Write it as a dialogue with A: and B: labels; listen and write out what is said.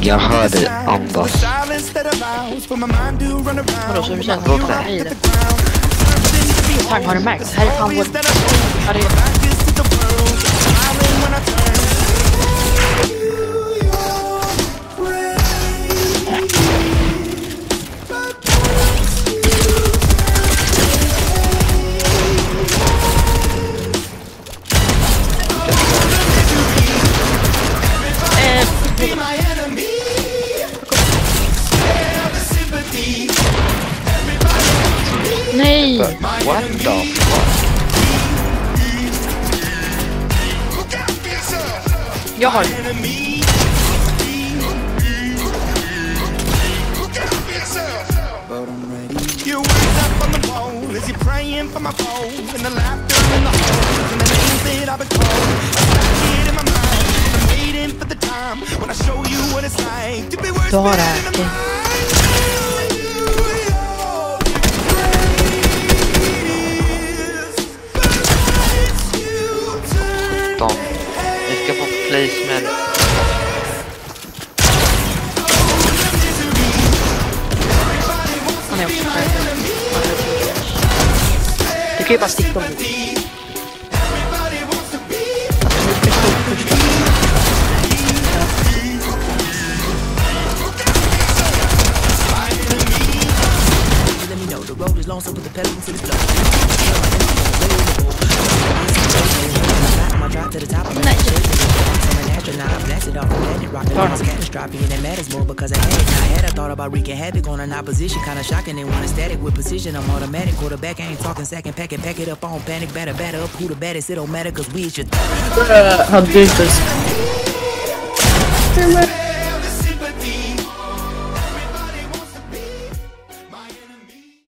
A: Jag hör dig andas.
B: Vadå, så du känner att du är i det? Fan, har du märkt? Här är fan vår... Här är... Eh, Nej!
A: What the fuck?
B: Jag har...
C: You wake up on the pole as you're praying for my phone and the laughter in the holes and the names that I've been called. I it in my mind. I'm waiting for the time when I show you what it's like to be worse
B: du
D: Let me know the road is long, so put the pedal to the floor. Planet, rocking
B: Darn.
D: on and it matters more because I had it. Now I had a thought about wreaking havoc on an opposition, kinda shocking. They want a static with precision. I'm automatic, quarterback. I ain't talking second pack it, pack it up on panic, batter, batter up. Who the baddest? It don't matter, cause we is your
E: hade du inte...